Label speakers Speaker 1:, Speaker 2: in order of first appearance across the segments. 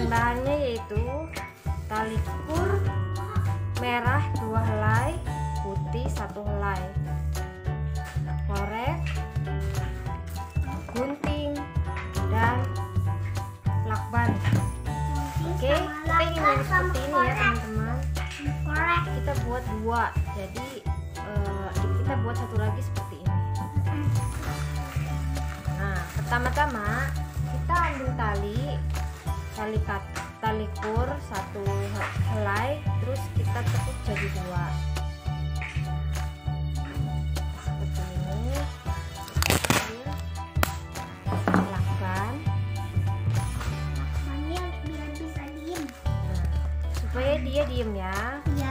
Speaker 1: bahan-bahannya yaitu tali kur merah dua helai putih satu helai. Korek gunting dan lakban. Oke kita ingin membuat seperti ini ya teman-teman. Kita buat dua jadi eh, kita buat satu lagi seperti ini. Nah pertama-tama kita ambil tali tali kat tali kur satu he- helai terus kita tekuk jadi dua seperti ini
Speaker 2: Mami biar bisa diem.
Speaker 1: nah, supaya dia diem ya
Speaker 2: Iya.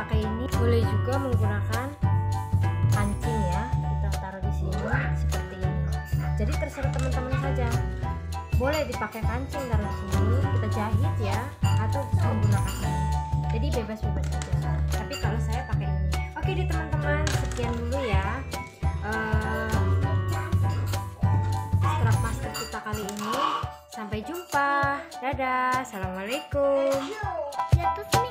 Speaker 1: Pakai ini. Boleh juga menggunakan kancing ya. Kita taruh di sini seperti ini. Jadi terserah teman-teman saja. Boleh dipakai kancing taruh di sini. Kita jahit ya atau menggunakan ini. Jadi bebas-bebas saja. Tapi kalau saya pakai ini. Oke deh teman-teman. Sekian dulu ya. Eh, ekstrak masker kita kali ini. Sampai jumpa. Dadah. Assalamualaikum.
Speaker 2: Jatuh sini.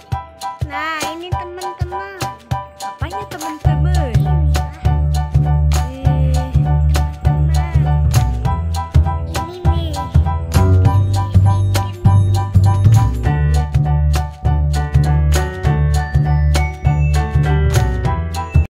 Speaker 2: Bye.